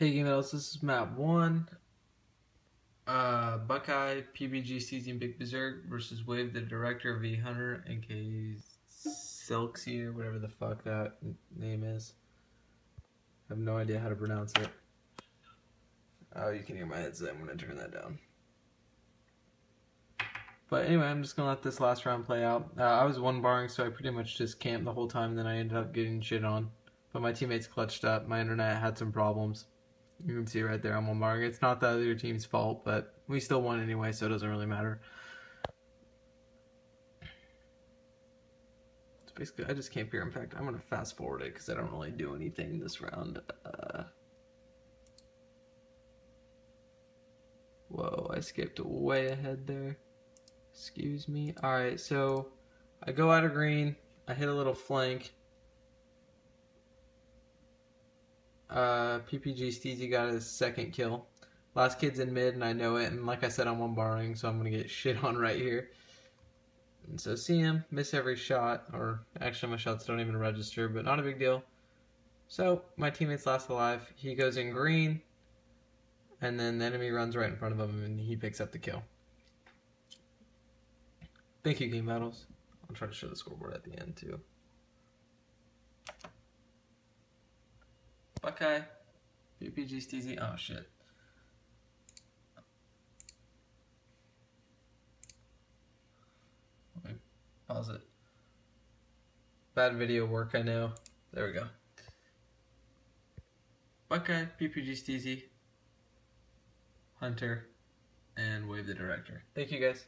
Hey Gamers, this is map one. Uh, Buckeye, PPG Steezy Big Berserk versus Wave the Director of V Hunter, aka Selksy or whatever the fuck that name is. I have no idea how to pronounce it. Oh, you can hear my headset. I'm gonna turn that down. But anyway, I'm just gonna let this last round play out. Uh, I was one barring, so I pretty much just camped the whole time. And then I ended up getting shit on. But my teammates clutched up. My internet had some problems. You can see right there one barring. It's not the other team's fault, but we still won anyway, so it doesn't really matter. So basically, I just camp here. In fact, I'm gonna fast forward it because I don't really do anything this round. Uh, whoa, I skipped way ahead there. Excuse me. Alright, so I go out of green. I hit a little flank. Uh, PPG Steezy got his second kill. Last kid's in mid, and I know it. And like I said, I'm one barring, so I'm going to get shit on right here. And so see him, miss every shot. Or actually, my shots don't even register, but not a big deal. So my teammate's last alive. He goes in green. And then the enemy runs right in front of him, and he picks up the kill. Thank you, Game Battles. I'll try to show the scoreboard at the end too. Buckeye, PPG Steezy. Oh shit. Let me pause it. Bad video work, I know. There we go. Buckeye, PPG Steezy, Hunter, and Wave the Director. Thank you guys.